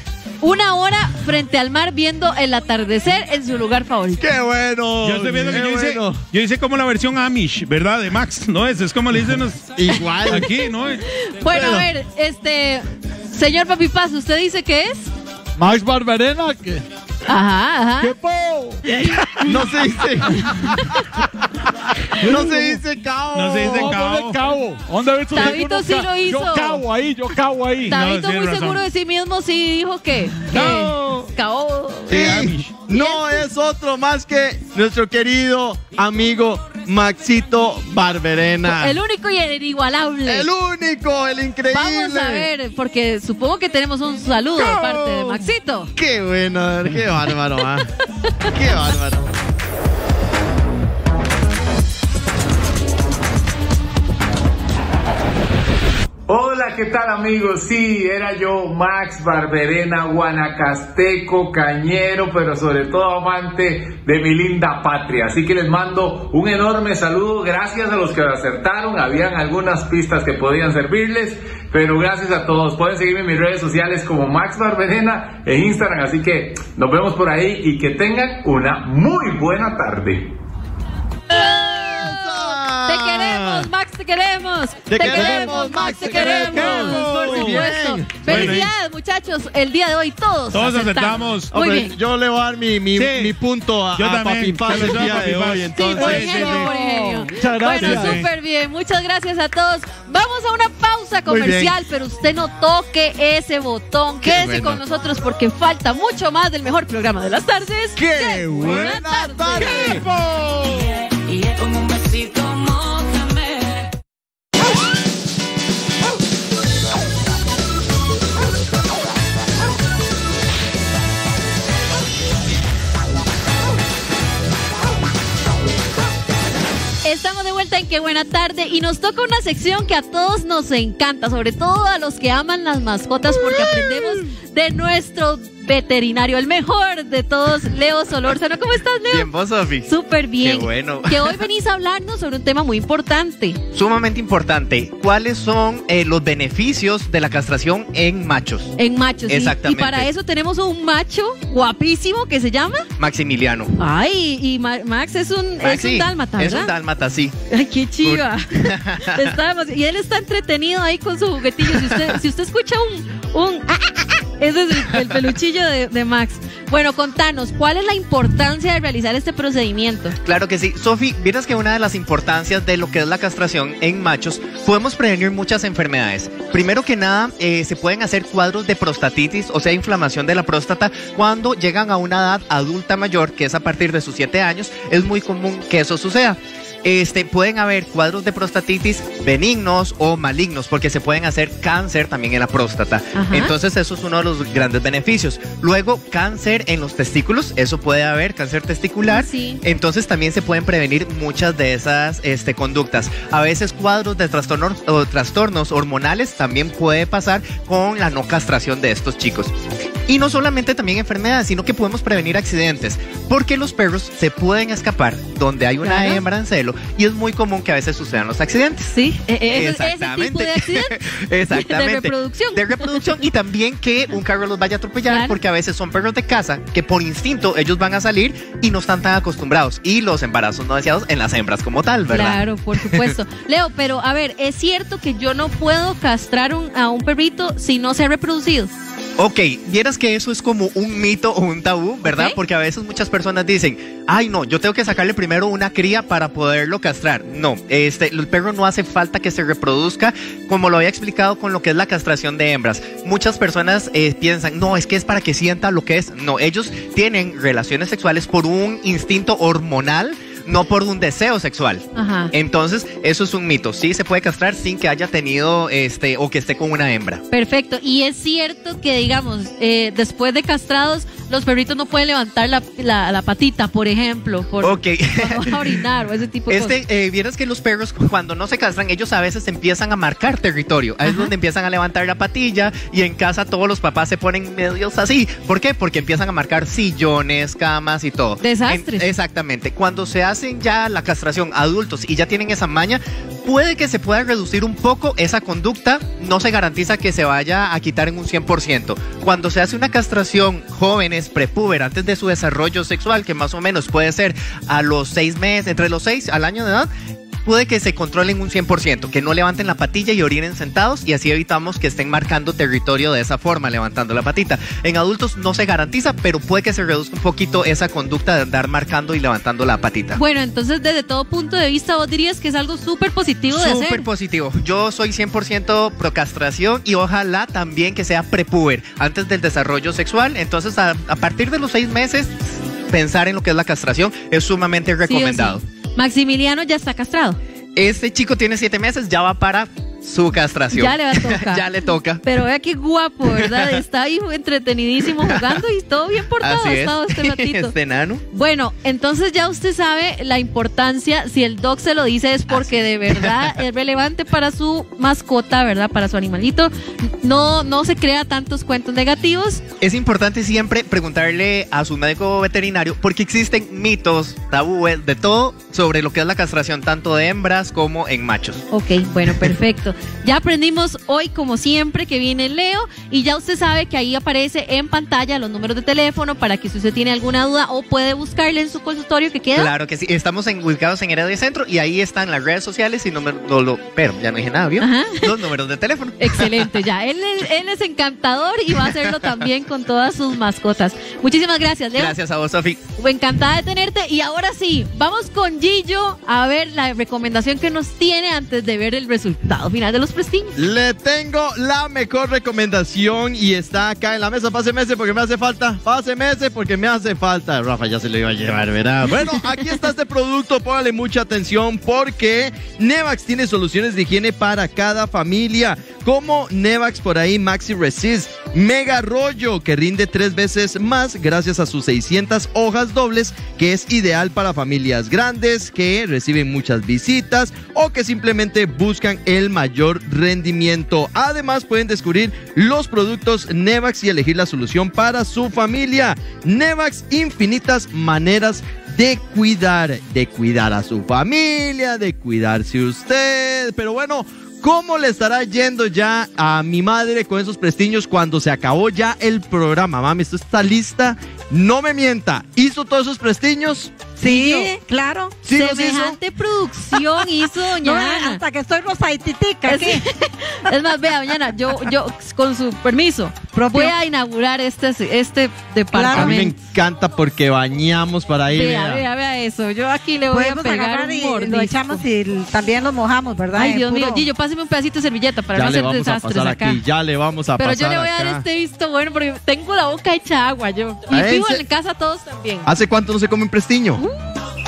Una hora frente al mar viendo el atardecer en su lugar favorito. ¡Qué bueno! Yo estoy viendo que qué yo hice, bueno. yo hice como la versión Amish, ¿verdad? De Max, ¿no? Es, es como le dicen los- Igual. aquí, ¿no? Bueno, a ver, este. Señor Papi Paz, ¿usted dice que es? Max Barbarena, que. Ajá, ajá. ¡Quepo! No se dice. No se dice cao. No se dice ¿Dónde cabo. cabo? ¿Dónde usted Tabito que sí lo hizo. Yo cabo ahí, yo cabo ahí. Tabito tiene muy razón. seguro de sí mismo sí dijo que. que No. Cao. Sí, no es otro más que nuestro querido amigo Maxito Barberena. El único y el inigualable. El único, el increíble. Vamos a ver, porque supongo que tenemos un saludo de parte de Maxito. Qué bueno, qué bárbaro, ah. *laughs* Qué bárbaro. ¿Qué tal amigos? Sí, era yo, Max Barberena, guanacasteco, cañero, pero sobre todo amante de mi linda patria. Así que les mando un enorme saludo, gracias a los que acertaron, habían algunas pistas que podían servirles, pero gracias a todos. Pueden seguirme en mis redes sociales como Max Barberena en Instagram, así que nos vemos por ahí y que tengan una muy buena tarde. Queremos, Max, te queremos. Te queremos, Max, te queremos. Por Muy supuesto. bien. Felicidades, muchachos. El día de hoy todos. Todos acertamos. acertamos. Muy bien. Yo le voy a dar mi, mi, Sí. mi punto a, Yo a también. Papi Paz el día de hoy. Sí, Entonces, por sí, ingenio, sí. por ingenio. Muchas gracias. Bueno, súper bien. Muchas gracias a todos. Vamos a una pausa comercial, pero usted no toque ese botón. Qué Quédese bueno. con nosotros porque falta mucho más del mejor programa de las tardes. ¡Qué buena tarde! Estamos de vuelta en Qué Buena Tarde. Y nos toca una sección que a todos nos encanta, sobre todo a los que aman las mascotas porque aprendemos de nuestro veterinario, el mejor de todos, Leo Solórzano. ¿Cómo estás, Leo? Bien, vos, Sofi. Súper bien. Qué bueno. Que hoy venís a hablarnos sobre un tema muy importante. Sumamente importante. ¿Cuáles son eh, los beneficios de la castración en machos? En machos. Exactamente. Y para eso tenemos un macho guapísimo que se llama. Maximiliano. Ay, y Ma- Max es un, es un dálmata, Es ¿verdad? un dálmata, sí. Ay, qué chiva. *laughs* Está demasi- y él está entretenido ahí con su juguetillo. Si usted, si usted escucha un, un ah, ah, ese es el, el peluchillo de, de Max. Bueno, contanos, ¿cuál es la importancia de realizar este procedimiento? Claro que sí. Sofi, vieras que una de las importancias de lo que es la castración en machos, podemos prevenir muchas enfermedades. Primero que nada, eh, se pueden hacer cuadros de prostatitis, o sea, inflamación de la próstata, cuando llegan a una edad adulta mayor, que es a partir de sus 7 años, es muy común que eso suceda. Este, pueden haber cuadros de prostatitis benignos o malignos, porque se pueden hacer cáncer también en la próstata. Ajá. Entonces, eso es uno de los grandes beneficios. Luego, cáncer en los testículos, eso puede haber, cáncer testicular. Sí. Entonces, también se pueden prevenir muchas de esas este, conductas. A veces, cuadros de trastornos, o trastornos hormonales también puede pasar con la no castración de estos chicos. Y no solamente también enfermedades, sino que podemos prevenir accidentes, porque los perros se pueden escapar donde hay una Claro. hembra en celo y es muy común que a veces sucedan los accidentes. Sí, e- e- ese, ese tipo *laughs* de. Exactamente. Reproducción. De reproducción y también que un carro los vaya a atropellar Claro. porque a veces son perros de casa que por instinto ellos van a salir y no están tan acostumbrados. Y los embarazos no deseados en las hembras como tal, ¿verdad? Claro, por *laughs* supuesto. Leo, pero a ver, ¿es cierto que yo no puedo castrar un- a un perrito si no se ha reproducido? Ok, vieras que eso es como un mito o un tabú, ¿verdad? Porque a veces muchas personas dicen, ay no, yo tengo que sacarle primero una cría para poderlo castrar. No, este, el perro no hace falta que se reproduzca, como lo había explicado con lo que es la castración de hembras. Muchas personas eh, piensan, no, es que es para que sienta lo que es. No, ellos tienen relaciones sexuales por un instinto hormonal, no por un deseo sexual. Ajá. Entonces, eso es un mito. Sí se puede castrar sin que haya tenido, este, o que esté con una hembra. Perfecto. Y es cierto que, digamos, eh, después de castrados, los perritos no pueden levantar la, la- la patita, por ejemplo, por, Ok. cuando van a orinar o ese tipo de Este, cosas. eh, vieras que los perros cuando no se castran, ellos a veces empiezan a marcar territorio. Ahí es donde empiezan a levantar la patilla y en casa todos los papás se ponen medios así. ¿Por qué? Porque empiezan a marcar sillones, camas y todo. Desastres. En- exactamente. Cuando se hacen ya la castración adultos y ya tienen esa maña, puede que se pueda reducir un poco esa conducta. No se garantiza que se vaya a quitar en un 100%. Cuando se hace una castración jóvenes, prepúber, antes de su desarrollo sexual, que más o menos puede ser a los seis meses, entre los seis al año de edad, puede que se controlen un 100%, que no levanten la patilla y orinen sentados y así evitamos que estén marcando territorio de esa forma, levantando la patita. En adultos no se garantiza, pero puede que se reduzca un poquito esa conducta de andar marcando y levantando la patita. Bueno, entonces desde todo punto de vista vos dirías que es algo súper positivo de Súper hacer. positivo. Yo soy 100% procastración y ojalá también que sea prepuber antes del desarrollo sexual. Entonces, a, a partir de los seis meses, pensar en lo que es la castración es sumamente recomendado. sí. Maximiliano ya está castrado. Este chico tiene siete meses, ya va para su castración. Ya le va a *laughs* tocar. ya le toca. Pero vea qué guapo, ¿verdad? Está ahí entretenidísimo jugando y todo bien portado Así es. este ratito. *laughs* este enano. Bueno, entonces ya usted sabe la importancia, si el doc se lo dice es porque de verdad *laughs* es relevante para su mascota, ¿verdad? Para su animalito. No, no se crea tantos cuentos negativos. Es importante siempre preguntarle a su médico veterinario porque existen mitos, tabúes, de todo sobre lo que es la castración, tanto de hembras como en machos. Ok, bueno, perfecto. Ya aprendimos hoy, como siempre, que viene Leo y ya usted sabe que ahí aparece en pantalla los números de teléfono para que si usted tiene alguna duda o puede buscarle en su consultorio que queda. Claro que sí. Estamos en, ubicados en Heredia Centro y ahí están las redes sociales y números. no lo- pero ya no dije nada, ¿vio? Ajá. Los números de teléfono. *laughs* Excelente, ya. Él es, él es encantador y va a hacerlo también con todas sus mascotas. Muchísimas gracias, Leo. Gracias a vos, Sofi. Encantada de tenerte. Y ahora sí, vamos con Gillo a ver la recomendación que nos tiene antes de ver el resultado final de los prestigios. Le tengo la mejor recomendación y está acá en la mesa. Páseme ese porque me hace falta. Páseme ese porque me hace falta. Rafa ya se lo iba a llevar, ¿verdad? *laughs* Bueno, aquí está este producto. Póngale mucha atención porque Nevax tiene soluciones de higiene para cada familia. Como Nevax por ahí Maxi Resist Mega Rollo que rinde tres veces más gracias a sus 600 hojas dobles que es ideal para familias grandes que reciben muchas visitas o que simplemente buscan el mayor rendimiento. Además pueden descubrir los productos Nevax y elegir la solución para su familia. Nevax infinitas maneras de cuidar, de cuidar a su familia, de cuidarse usted. Pero bueno, ¿Cómo le estará yendo ya a mi madre con esos prestiños cuando se acabó ya el programa? Mami, ¿esto está lista? No me mienta. ¿Hizo todos esos prestiños? Sí, claro. ¿Sí los hizo? Semejante producción *laughs* hizo doña No, Ana. hasta que estoy rosaditica. Es, *laughs* es más, vea, mañana, yo, yo, con su permiso, voy a inaugurar este, este A mí me departamento. encanta porque bañamos para ir. Vea, vea, vea eso. Yo aquí le voy a pegar un y lo mordisco. echamos y también lo mojamos, ¿verdad? Ay, Dios mío. Gillo, páseme un pedacito de servilleta para Ya no hacer desastres acá. aquí, ya le vamos a Pero pasar yo le voy a dar este visto bueno porque tengo la boca hecha agua yo. Y vivo ¿ese- en casa todos también. ¿Hace cuánto no se come un prestiño?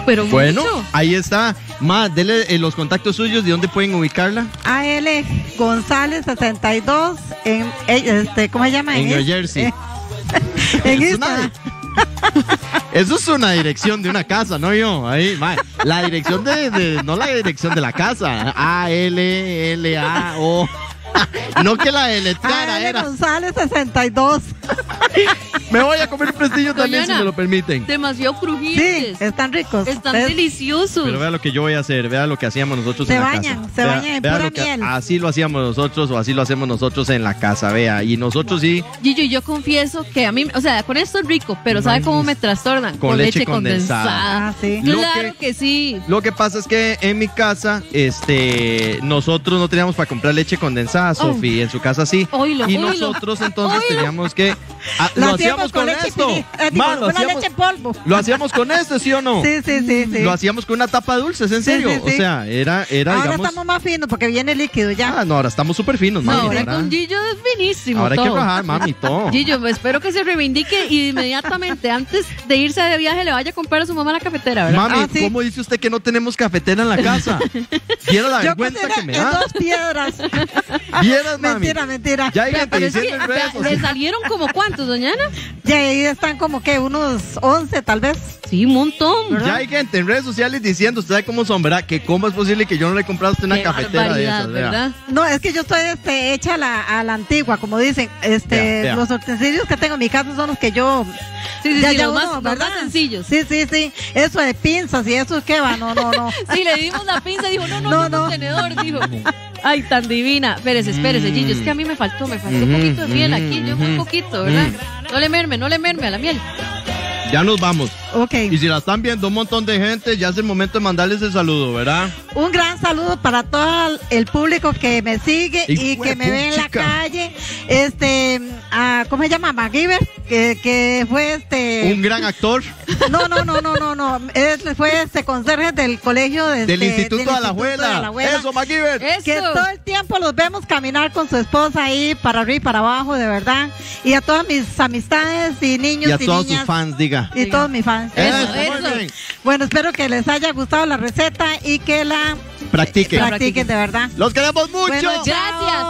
Pero Bueno, mucho. ahí está. Más, dele eh, los contactos suyos, ¿de dónde pueden ubicarla? AL González 62 en eh, este ¿cómo se llama? En New es- Jersey. eh, *laughs* en Es una- Instagram. *laughs* Eso es una dirección de una casa, ¿no yo? Ahí, ma, la dirección de, de- no la dirección de la casa. A L L A O. *laughs* No que la cara AL era. González 62. *laughs* Me voy a comer un prestillo también si me lo permiten. Demasiado crujientes. Sí, están ricos. Están Es- deliciosos. Pero vea lo que yo voy a hacer, vea lo que hacíamos nosotros Se en la casa. se Vea- bañan en pura lo que- miel. Así lo hacíamos nosotros o así lo hacemos nosotros en la casa, vea. Y nosotros sí, Gillo, yo confieso que a mí, o sea, con esto es rico, pero ¿sabe cómo me trastornan? Con leche condensada. Ah, sí. Claro que, sí. Lo que pasa es que en mi casa, este, nosotros no teníamos para comprar leche condensada, Sofi. En su casa sí. Y nosotros entonces teníamos que. ah, Lo hacíamos con esto. eh, lo la hacíamos- polvo. Lo hacíamos con esto, ¿sí o no? Sí, sí, sí, sí. Lo hacíamos con una tapa dulce, ¿es en serio? sí, sí. O sea, era, era Ahora digamos. estamos más finos porque viene líquido ya. Ah, no, ahora estamos súper finos, No, mami. ahora ¿verdad? con Gillo es finísimo. Ahora hay que rajar, mami, todo. *laughs* Gillo, espero que se reivindique y inmediatamente antes de irse de viaje le vaya a comprar a su mamá la cafetera, ¿verdad? Mami, Ah. ¿cómo dice usted que no tenemos cafetera en la casa? *laughs* Viera la Yo vergüenza que me da. dos piedras. Vieras, mami. mentira, mentira. Ya hay Vea, gente pero es que, diciendo en redes sociales. ¿Le salieron como cuántos, doña Ana? Ya ahí están como que unos 11 tal vez. Sí, un montón. Ya hay gente en redes sociales diciendo, ¿usted sabe cómo son, verdad? Que cómo es posible que yo no le he comprado a usted una Qué cafetera de esas. ¿verdad? No, es que yo estoy este, hecha a la, a la antigua, como dicen. Este, Vea, vea. Los utensilios que tengo en mi casa son los que yo. Sí, sí, ya, sí, ya los, uno, más, los ¿verdad? más sencillos. Sí, sí, sí. Eso de pinzas y eso, ¿qué va? No, no, no. *laughs* Sí, le dimos la pinza y dijo, no, no, No, no, no. tenedor, dijo. Ay, tan divina. Espérese, espérese, Mm. Gillo, es que a mí me faltó, me faltó un poquito de miel aquí, yo muy poquito, ¿verdad? Mm. No le merme, no le merme a la miel. Ya nos vamos. Ok. Y si la están viendo un montón de gente, ya es el momento de mandarles el saludo, ¿verdad? Un gran saludo para todo el público que me sigue y, que me ve en la calle. Este, ah, ¿cómo se llama? MacGyver, que, que fue este. Un gran actor No, no, no, no, no, no. Él fue este conserje del colegio de, del este, Instituto de del la Instituto de Abuela. Eso, MacGyver. Eso. Que todo el tiempo los vemos caminar con su esposa ahí para arriba y para abajo, de verdad. Y a todas mis amistades y niños Y y, a todos niñas. sus fans, diga. Y todos mis fans. Eso, Eso, muy eso. bien. Bueno, espero que les haya gustado la receta y que la practiquen. Practiquen, de verdad. Los queremos mucho. Gracias.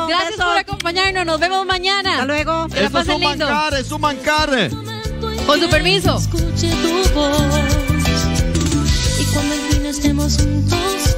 Gracias por acompañarnos. Nos vemos mañana. Hasta luego. Que Esto la pasen es un lindo. es un mancar. Con su permiso. Escuche tu voz. Y cuando al fin estemos juntos,